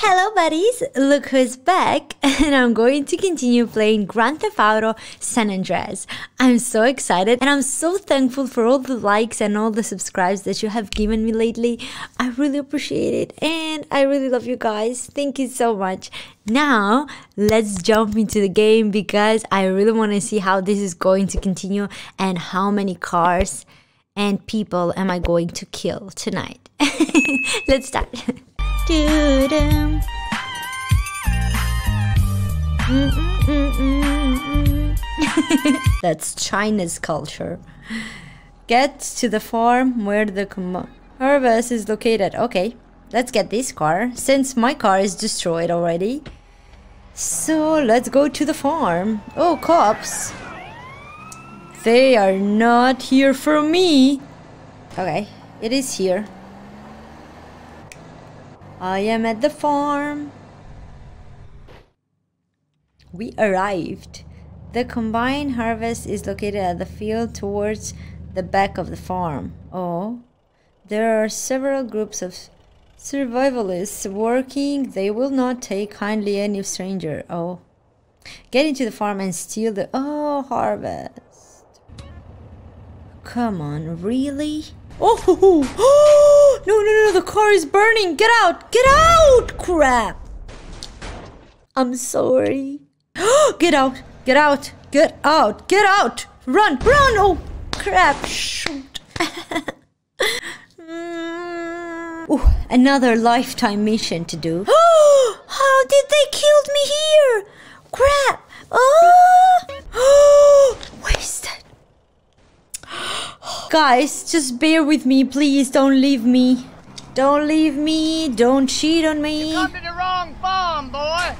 Hello buddies, look who's back and I'm going to continue playing Grand Theft Auto San Andreas. I'm so excited and I'm so thankful for all the likes and all the subscribes that you have given me lately. I really appreciate it and I really love you guys. Thank you so much. Now, let's jump into the game because I really want to see how this is going to continue and how many cars and people am I going to kill tonight. let's start. That's China's culture. Get to the farm where the harvest is located. Okay, let's get this car since my car is destroyed already. So let's go to the farm. Oh, cops. They are not here for me. Okay, it is here. I am at the farm. We arrived. The combined harvest is located at the field towards the back of the farm. Oh, there are several groups of survivalists working. They will not take kindly any stranger. Oh, get into the farm and steal the oh harvest. Come on, really? Oh, no, no, no, the car is burning. Get out, get out, crap. I'm sorry. get out, get out, get out, get out. Run, run. Oh, crap, shoot. Ooh, another lifetime mission to do. Oh, How did they kill me here? Crap. Ah. Oh, wasted. Guys, just bear with me, please. Don't leave me. Don't leave me. Don't cheat on me. You come to the wrong farm, boy.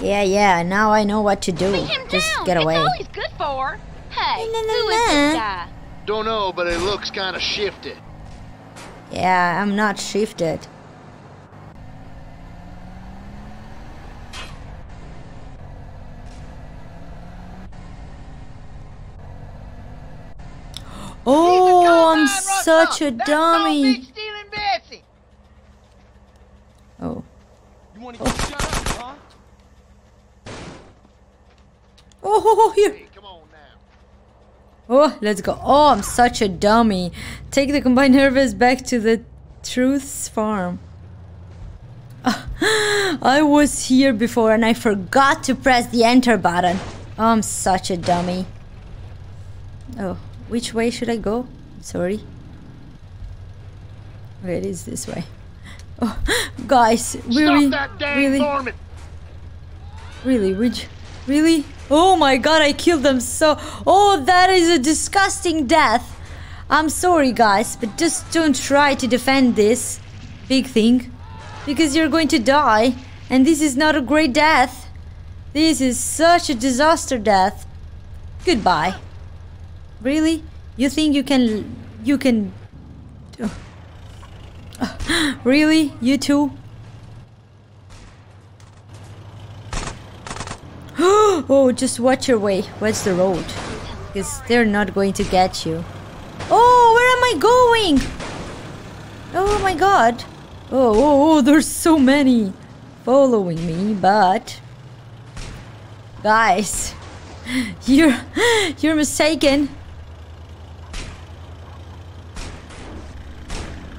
Yeah, yeah. Now I know what to do. Just down. get away. It's all he's good for. Hey, No, no, who no, is this guy? Don't know, but it looks kind of shifted. Yeah, I'm not shifted. Oh, I'm such a dummy. Oh. You want to oh. shut up, huh? Oh, here. Hey, come on now. Oh, let's go. Oh, I'm such a dummy. Take the combined harvest back to the Truth's farm. I was here before and I forgot to press the enter button. Oh, I'm such a dummy. Oh, which way should I go? Sorry. Oh, it is this way. Oh, guys, really, Stop that dang really, varmint. Really? Which? Really? Oh my god, I killed them so. Oh, that is a disgusting death. I'm sorry, guys, but just don't try to defend this big thing. Because you're going to die. And this is not a great death. This is such a disaster death. Goodbye. Really? You think you can. You can. Really? You too? oh, just watch your way. What's the road? Because they're not going to get you. Oh, where am I going? Oh my god. Oh, oh, oh, there's so many following me, but... Guys, you're, you're mistaken.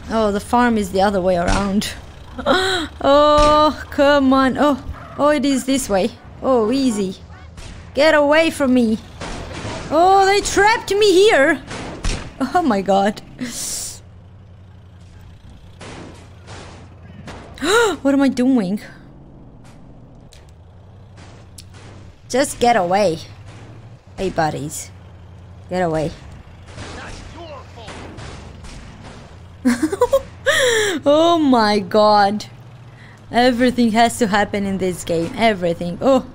Oh, the farm is the other way around. Oh, come on. Oh, oh, it is this way. Oh, easy. Get away from me. Oh, they trapped me here. Oh my god. what am I doing? Just get away. Hey, buddies. Get away. That's your fault. Oh my god. Everything has to happen in this game. Everything. Oh.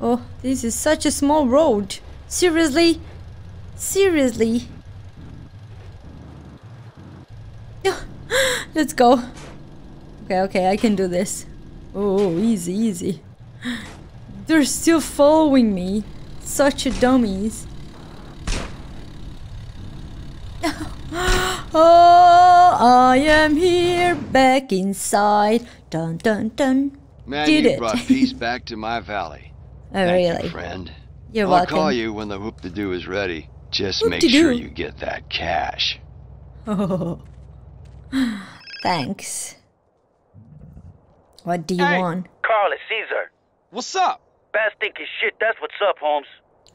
Oh, this is such a small road. Seriously? Seriously? Let's go. Okay, okay, I can do this. Oh, easy, easy. They're still following me. Such a dummies. Oh, I am here back inside. Dun dun dun. Man, Did you it. brought peace back to my valley. Oh, Thank you, friend. You're I'll welcome. call you when the whoop to do is ready. Just make Whoop-de-doo. sure you get that cash. Oh. Thanks. What do you Hey. want? Carl, it's Caesar. What's up? Bad stinking shit, that's what's up, Holmes.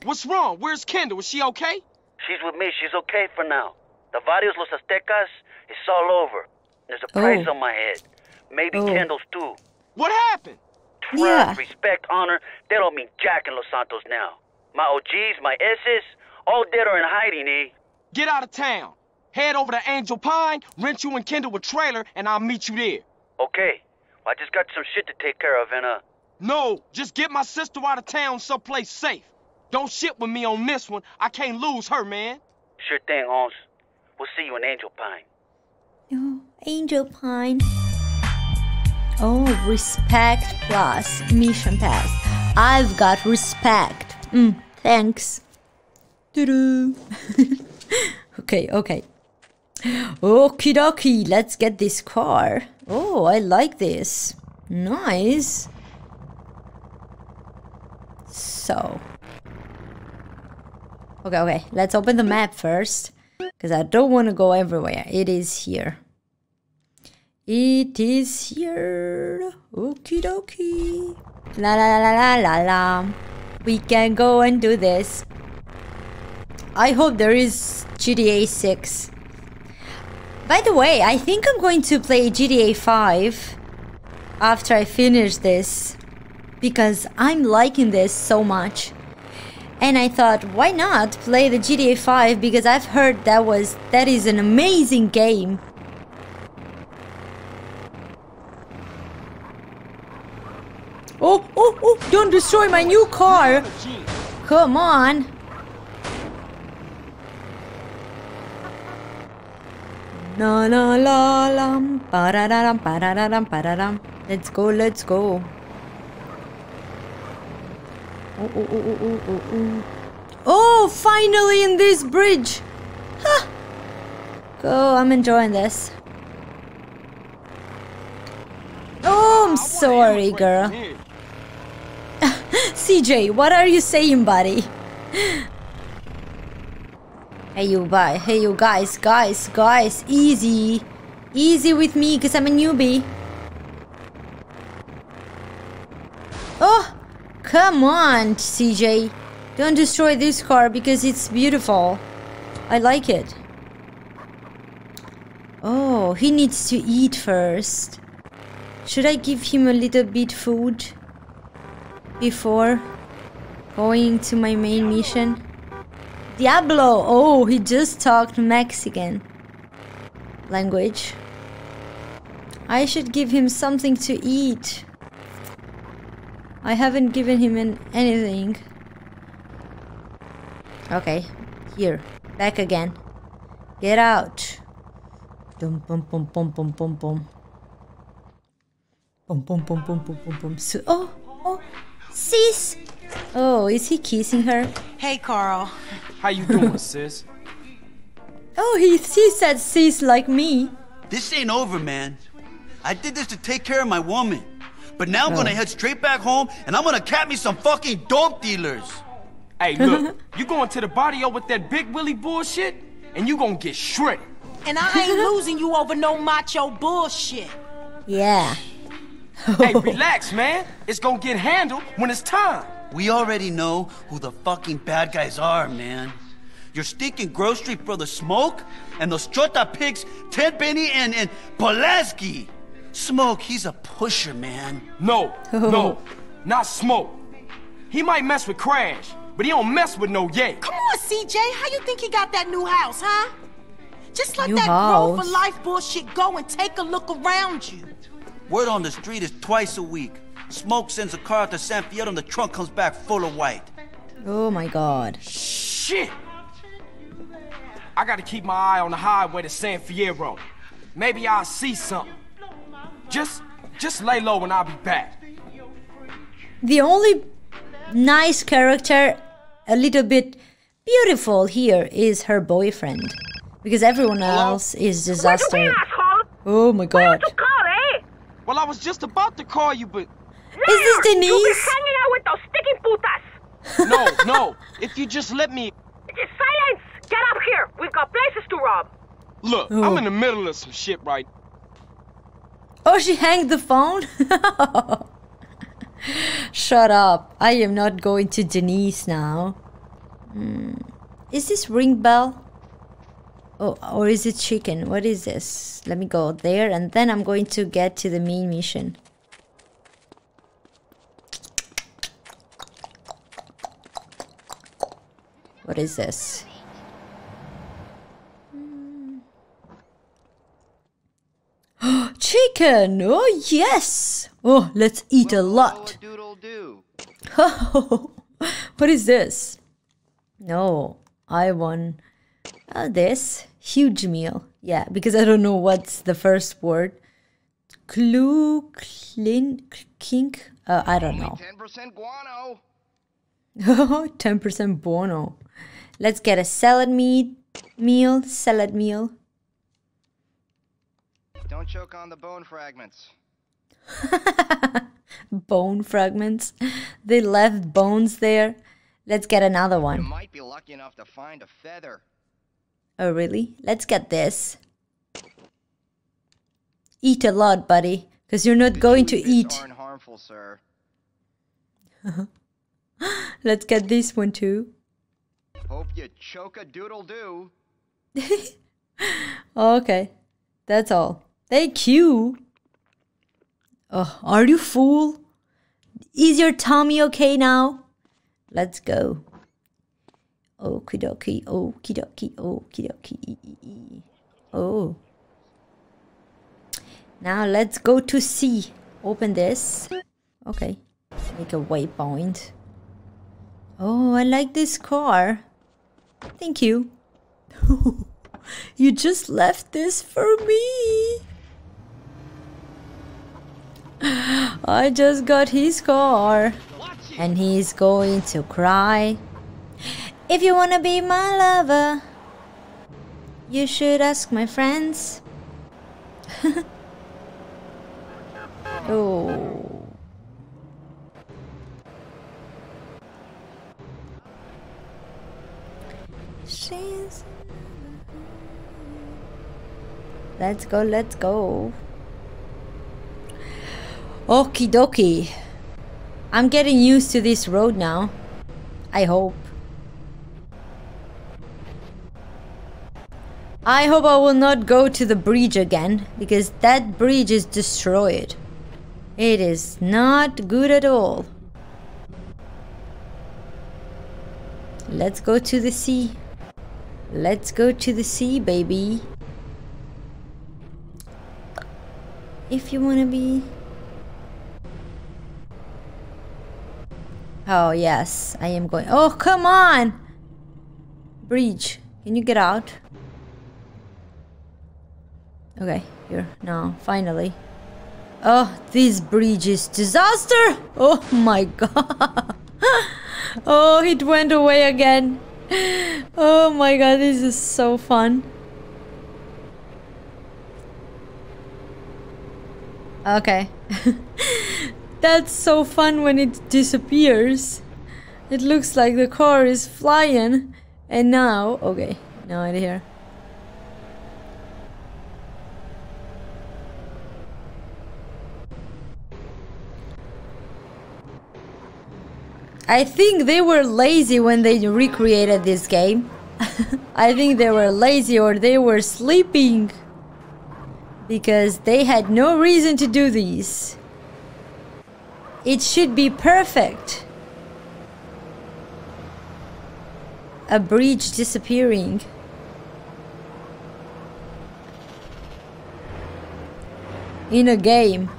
What's wrong? Where's Kendl? Is she okay? She's with me, she's okay for now. The Varrios Los Aztecas, it's all over. There's a price Oh. on my head. Maybe Oh. Kendl's too. What happened? Trust, Yeah. respect, honor, they don't mean jack in Los Santos now. My OGs, my S's, all dead or in hiding, eh? Get out of town. Head over to Angel Pine, rent you and Kendl a trailer, and I'll meet you there. Okay. Well, I just got some shit to take care of, and uh, No, just get my sister out of town someplace safe. Don't shit with me on this one. I can't lose her, man. sure thing, Holmes. We'll see you in Angel Pine. Oh, Angel Pine. Oh, respect plus mission pass. I've got respect. Mm, thanks. Okay, okay. Okie dokie, let's get this car. Oh, I like this. Nice. So. Okay, okay, let's open the map first. Because I don't want to go everywhere. It is here. It is here. Okie dokie. La la la la la la. We can go and do this. I hope there is GTA 6. By the way, I think I'm going to play GTA 5 after I finish this because I'm liking this so much. And I thought, why not play the GTA 5 because I've heard that was that is an amazing game. Oh, oh, oh, don't destroy my new car. Come on. La la la lam, pararam, pararam, pararam. Let's go, let's go. Oh, oh, oh, oh, oh, oh, oh. Oh, finally in this bridge. Ha! Go, I'm enjoying this. Oh, I'm sorry, girl. CJ, what are you saying, buddy? Hey, you, bye. Hey, you guys, guys, guys, easy. Easy with me, because I'm a newbie. Oh, come on, CJ. Don't destroy this car because it's beautiful. I like it. Oh, he needs to eat first. Should I give him a little bit food before going to my main mission? Diablo! Oh, he just talked Mexican language. I should give him something to eat. I haven't given him an anything. Okay, here, back again. Get out. Dum bum bum bum bum bum bum. Bum bum bum bum bum bum bum. So, oh, oh, sis. Oh, is he kissing her? Hey, Carl. How you doing, sis? Oh, he, he said sis like me. This ain't over, man. I did this to take care of my woman. But now I'm gonna head straight back home and I'm gonna cap me some fucking dope dealers. Hey, look, you going to the barrio with that big Willie bullshit, and you gonna get shredded. And I ain't losing you over no macho bullshit. Yeah. hey, relax, man. It's gonna get handled when it's time. We already know who the fucking bad guys are, man. Your stinking grocery brother Smoke and those Chota pigs, Tenpenny and, and Pulaski. Smoke, he's a pusher, man. No, no, not Smoke. He might mess with Crash, but he don't mess with no Ye. Come on, CJ. How you think he got that new house, huh? Just let New that grow house. for life bullshit go and take a look around you. Word on the street is twice a week. Smoke sends a car out to San Fierro and the trunk comes back full of white. Oh my god. Shit! I gotta keep my eye on the highway to San Fierro. Maybe I'll see something. Just, just lay low and I'll be back. The only nice character, a little bit beautiful here, is her boyfriend. Because everyone else is disaster. Oh my god. call, eh? Well, I was just about to call you, but Is this Denise? hanging out with those sticky putas. no, no. If you just let me. Just silence. Get up here. We've got places to rob. Look, Oh. I'm in the middle of some shit right. Oh, she hanged the phone? Shut up. I am not going to Denise now. Hmm. Is this ring bell? Oh, or is it chicken? What is this? Let me go there and then I'm going to get to the main mission. What is this? Chicken! Oh, yes! Oh, let's eat a lot. What is this? No, I won uh, this huge meal. Yeah, because I don't know what's the first word. Clue, clean, kink. Uh, I don't know. 10% guano. 10% bono. Let's get a salad meat meal, salad meal. Don't choke on the bone fragments. Bone fragments. They left bones there. Let's get another You one. might be lucky enough to find a feather. Oh, really? Let's get this. Eat a lot, buddy, because you're not The going to eat. aren't harmful, sir. Let's get this one too. Hope you choke a doodle do. Okay, that's all. Thank you. Oh, are you full? Is your tummy okay now? Let's go. Okie dokie, okie dokie, okie dokie. Oh. Now let's go to C. Open this. Okay. Make a waypoint. Oh, I like this car. Thank you. you just left this for me. I just got his car. And he's going to cry. If you wanna be my lover, you should ask my friends. oh. She's Let's go, let's go. Okie dokie. I'm getting used to this road now. I hope. I hope I will not go to the bridge again because that bridge is destroyed. It is not good at all. Let's go to the sea. Let's go to the sea, baby. If you want to be. Oh, yes, I am going. Oh, come on! Bridge, can you get out? Okay, here, now, finally. Oh, this bridge is disaster! Oh my god! oh, it went away again. Oh my god, this is so fun. Okay. That's so fun when it disappears. It looks like the car is flying. And now, okay, now I'm here. I think they were lazy when they recreated this game. I think they were lazy or they were sleeping. Because they had no reason to do these. It should be perfect. A bridge disappearing. In a game.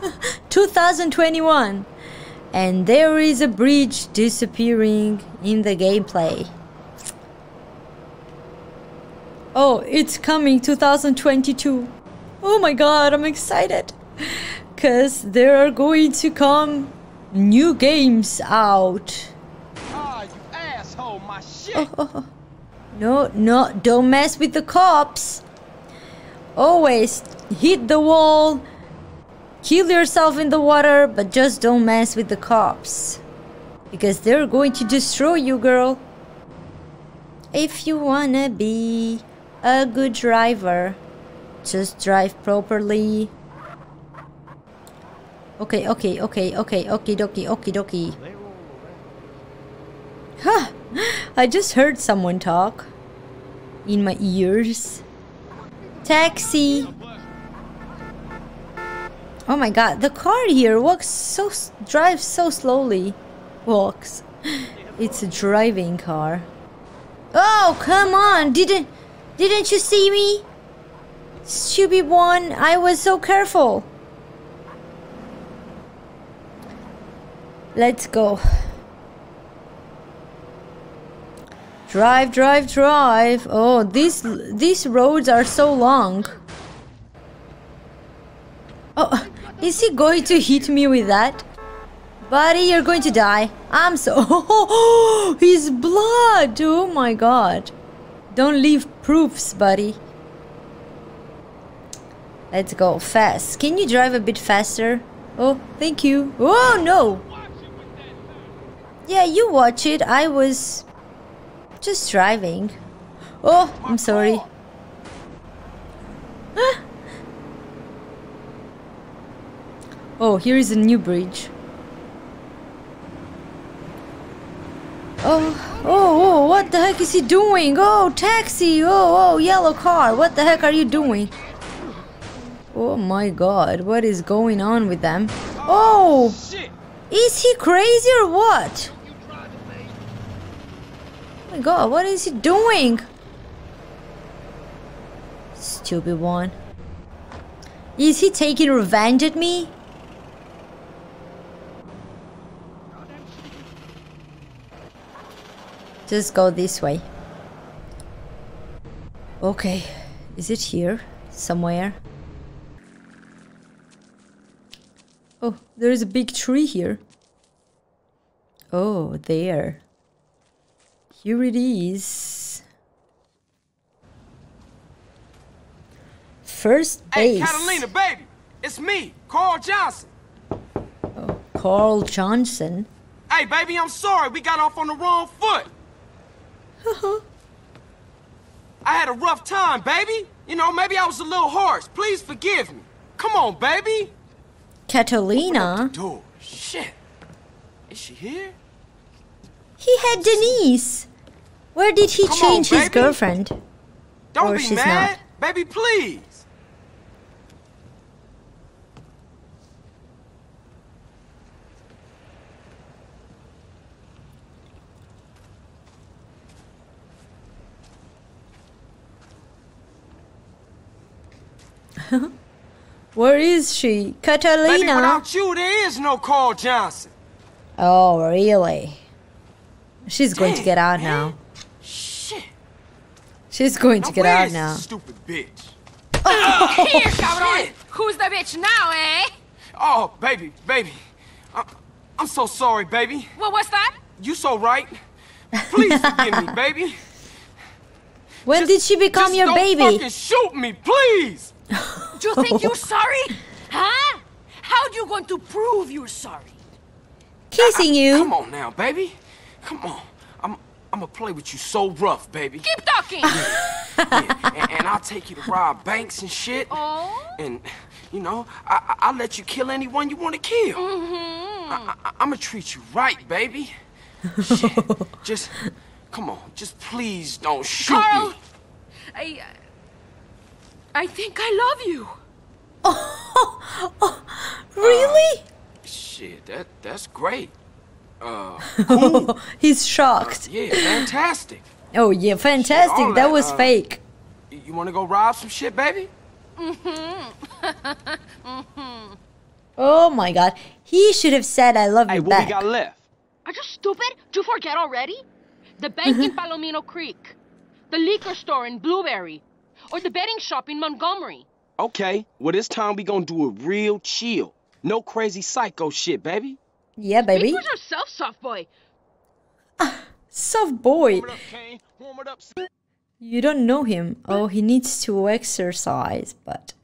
2021. And there is a bridge disappearing in the gameplay. Oh, it's coming 2022. Oh my god, I'm excited. Cause there are going to come new games out. Ah, you asshole, my shit. No, no, don't mess with the cops. Always hit the wall, kill yourself in the water, but just don't mess with the cops. Because they're going to destroy you, girl. If you wanna be a good driver, just drive properly. Okay, okay, okay, okay, okie dokie, okie dokie. Huh, I just heard someone talk in my ears. Taxi. Oh my god, the car here walks so drives so slowly. Walks. It's a driving car. Oh, come on. Didn't didn't you see me? Stupid one. I was so careful. Let's go. Drive, drive, drive. Oh, these these roads are so long. Oh, is he going to hit me with that? Buddy, you're going to die. I'm so... Oh, his blood! Oh my god. Don't leave proofs, buddy. Let's go fast. Can you drive a bit faster? Oh, thank you. Oh, no! Yeah, you watch it. I was just driving. Oh, I'm sorry. oh, here is a new bridge. Oh, oh, oh, what the heck is he doing? Oh, taxi! Oh, oh, yellow car! What the heck are you doing? Oh my god, what is going on with them? Oh! Is he crazy or what? My god, what is he doing? Stupid one. Is he taking revenge at me? Just go this way. Okay. Is it here? Somewhere? Oh, there's a big tree here. Oh, there. Here it is. First base. Hey. Catalina, baby. It's me, Carl Johnson. Oh, Carl Johnson. Hey, baby, I'm sorry. We got off on the wrong foot. Uh-huh. I had a rough time, baby. You know, maybe I was a little harsh. Please forgive me. Come on, baby. Catalina. Open the Door. Shit. Is she here? He had Denise. Where did he Come on, change his girlfriend? Don't Or be she's mad. Baby, please. Where is she? Catalina? Baby, without you, there is no Carl Johnson. Oh, really? She's going to get out man. now. Shit. She's going to Now get out now. Stupid bitch. Here, cabron. Shit. Who's the bitch now, eh? Oh, baby, baby. I, I'm so sorry, baby. What was that? You so right. Please forgive me, baby. When Just- did she become just your don't baby? fucking shoot me, please. Do you think you're sorry? Huh? How do you going to prove you're sorry? Kissing you. Come on now, baby. Come on. I'm I'm gonna play with you so rough, baby. Keep talking. Yeah, and, and I'll take you to rob banks and shit. oh. And you know, I, I I'll let you kill anyone you want to kill. Mm-hmm. I, I, I'm gonna treat you right, baby. Shit. Just come on. Just please don't shoot Carl. me. I. I think I love you. Oh really? Shit, that that's great. Uh, He's shocked. yeah, fantastic. Oh yeah, fantastic. all That that, was uh, fake. You, you want to go rob some shit, baby? Oh my god. He should have said I love Hey, you what back. we got left? Are you stupid? Do you forget already? The bank in Palomino Creek, the liquor store in Blueberry, or the betting shop in Montgomery. Okay, well this time we gonna do it real chill. No crazy psycho shit, baby. Yeah, baby. Speak for yourself, soft boy. Soft boy. Warm it up, Kane. Warm it up. You don't know him. Oh, he needs to exercise, but.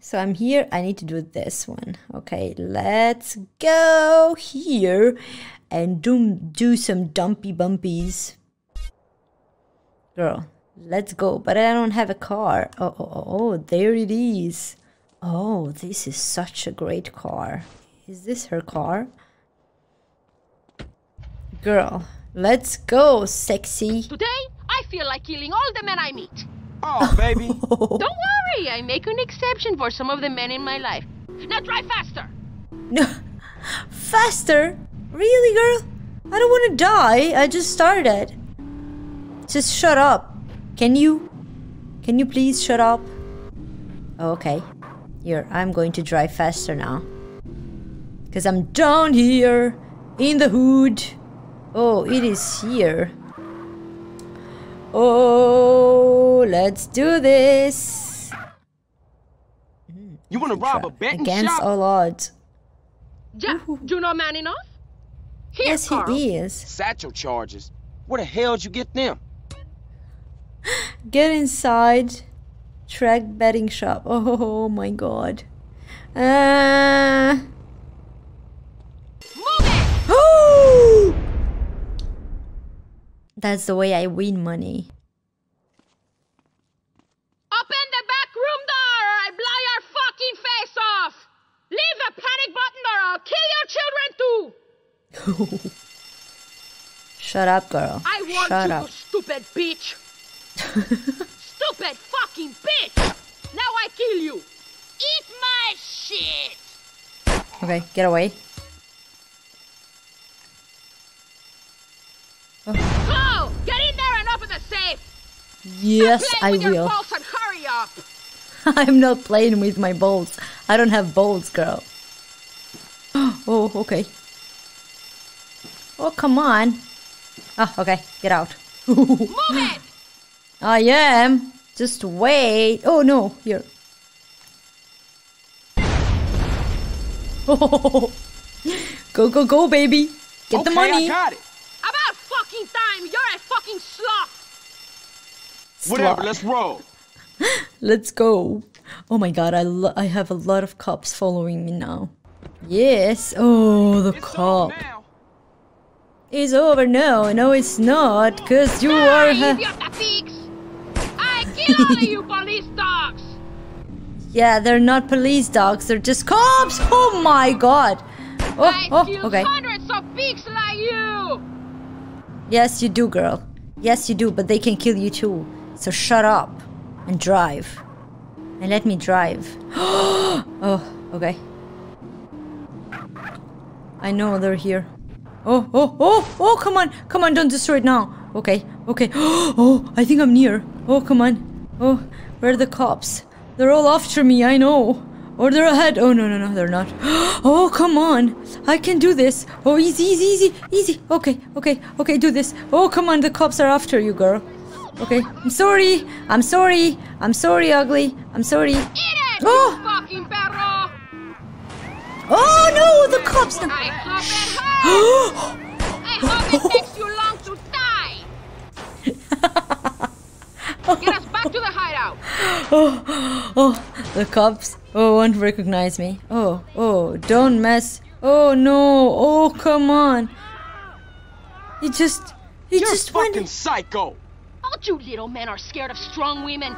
So I'm here. I need to do this one. Okay, let's go here and do, do some dumpy bumpies. Girl, let's go. But I don't have a car. Oh, oh, oh, oh, there it is. Oh, this is such a great car. Is this her car? Girl, let's go, sexy. Today, I feel like killing all the men I meet. Oh, baby. Don't worry, I make an exception for some of the men in my life. Now drive faster! No, faster? Really, girl? I don't want to die. I just started. Just shut up. Can you? Can you please shut up? Okay. Here, I'm going to drive faster now. Because I'm down here in the hood. Oh, it is here. Oh, let's do this. You wanna rob a betting Against shop? all odds. Ja, you know man enough? Here, Yes, Carl. he is. Satchel charges. Where the hell'd you get them? Get inside. Track betting shop. Oh my god. Uh. That's the way I win money. Open the back room door or I blow your fucking face off! Leave the panic button or I'll kill your children too! Shut up, girl. I warned Shut you, up. you stupid bitch! stupid fucking bitch! Now I kill you! Eat my shit! Okay, get away. Yes, I will. balls and hurry up! I'm not playing with my balls. I don't have balls, girl. Oh, okay. Oh, come on. Ah, okay, get out. Move it! I am. Just wait. Oh no, here. Oh, go go go, baby. Get the okay, money. I got it. About fucking time! You're a fucking sloth! Whatever, let's roll. Let's go. Oh my god, I I have a lot of cops following me now. Yes. Oh, the It's cop. now. It's over now. No, it's not, cause you are. I kill all you police dogs! yeah, they're not police dogs. They're just cops. Oh my god. Oh, I oh, okay. hundreds of pigs like you! Yes, you do, girl. Yes, you do, but they can kill you too. So shut up and drive. And let me drive. oh, okay. I know they're here. Oh, oh, oh, oh, come on. Come on, don't destroy it now. Okay, okay. Oh, I think I'm near. Oh, come on. Oh, where are the cops? They're all after me, I know. Or they're ahead. Oh, no, no, no, they're not. Oh, come on. I can do this. Oh, easy, easy, easy, easy. Okay, okay, okay, do this. Oh, come on, the cops are after you, girl. Okay, I'm sorry. I'm sorry. I'm sorry, ugly. I'm sorry. Eat it, Oh! fucking perro! Oh, no, the cops. I hope it hurts! I hope it takes you long to die! Get us back to the hideout! oh, oh, the cops. Oh, won't recognize me. Oh, oh, don't mess. Oh no. Oh, come on. He just, he You're just fucking went. psycho. All you little men are scared of strong women.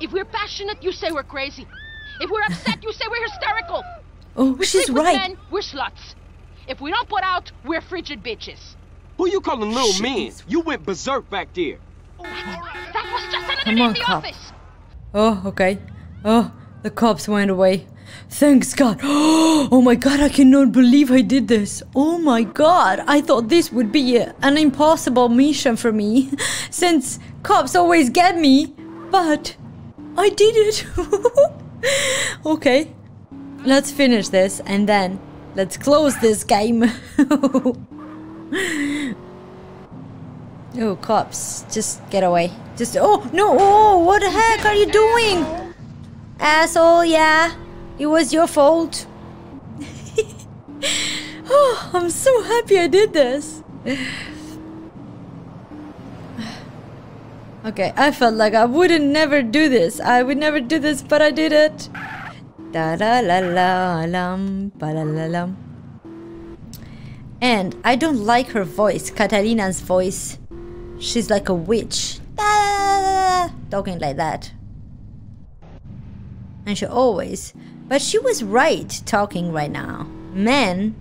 If we're passionate, you say we're crazy. If we're upset, you say we're hysterical. Oh, We she's sleep with right. men, we're sluts. If we don't put out, we're frigid bitches. Who you calling little men? You went berserk back there. That was just another Come day on, in the cop. office. Oh, okay. Oh, the cops went away. Thanks God. Oh my God, I cannot believe I did this. Oh my God, I thought this would be an impossible mission for me since cops always get me. But I did it. okay, let's finish this and then let's close this game. Oh, cops, just get away. Just, oh, no, oh, what the heck are you doing? Asshole, yeah, it was your fault. oh, I'm so happy I did this. Okay, I felt like I wouldn't never do this. I would never do this, but I did it. Da da la la lam ba la la lam. And I don't like her voice, Catalina's voice. She's like a witch. Da, talking like that. And she always, but she was right talking right now. Men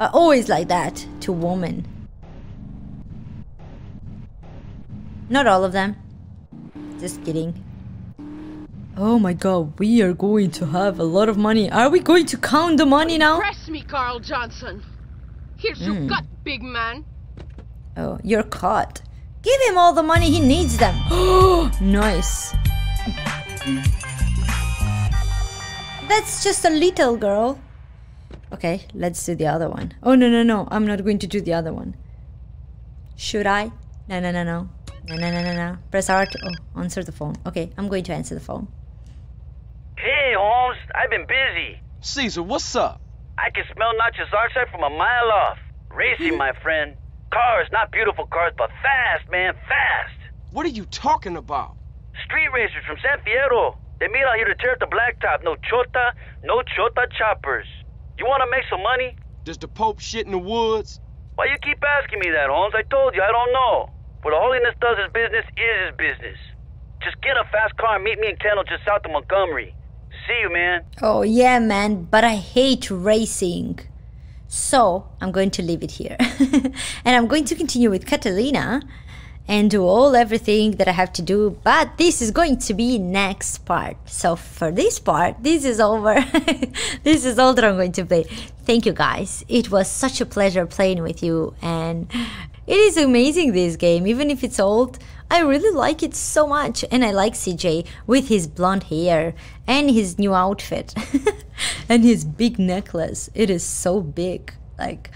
are always like that to women. Not all of them. Just kidding. Oh my god, we are going to have a lot of money. Are we going to count the money now? Press me, Carl Johnson. Here's your Mm. gut, big man. Oh, you're caught. Give him all the money he needs them. nice. That's just a little girl. Okay, let's do the other one. Oh, no, no, no. I'm not going to do the other one. Should I? No, no, no, no. No, no, no, no, no. Press R to oh, answer the phone. Okay, I'm going to answer the phone. Hey, Holmes, I've been busy. Caesar, what's up? I can smell nitrous oxide from a mile off. Racing, my friend. Cars, not beautiful cars, but fast, man, fast. What are you talking about? Street racers from San Fierro. They meet out here to tear up the blacktop. No chota, no chota choppers. You want to make some money? Does the Pope shit in the woods? Why you keep asking me that, Holmes? I told you, I don't know. What Holiness does his business is his business. Just get a fast car and meet me in Kendall just south of Montgomery. See you, man. Oh, yeah, man, but I hate racing. So, I'm going to leave it here. and I'm going to continue with Catalina and do all everything that I have to do. But this is going to be next part. So, for this part, this is over. this is all that I'm going to play. Thank you guys. It was such a pleasure playing with you. And it is amazing, this game. Even if it's old, I really like it so much. And I like CJ with his blonde hair and his new outfit and his big necklace. It is so big. Like,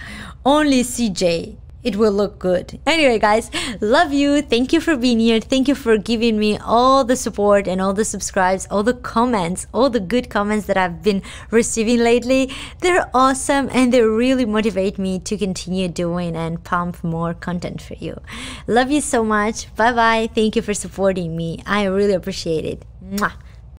only CJ it will look good. Anyway, guys, love you. Thank you for being here. Thank you for giving me all the support and all the subscribes, all the comments, all the good comments that I've been receiving lately. They're awesome and they really motivate me to continue doing and pump more content for you. Love you so much. Bye bye. Thank you for supporting me. I really appreciate it. Mwah.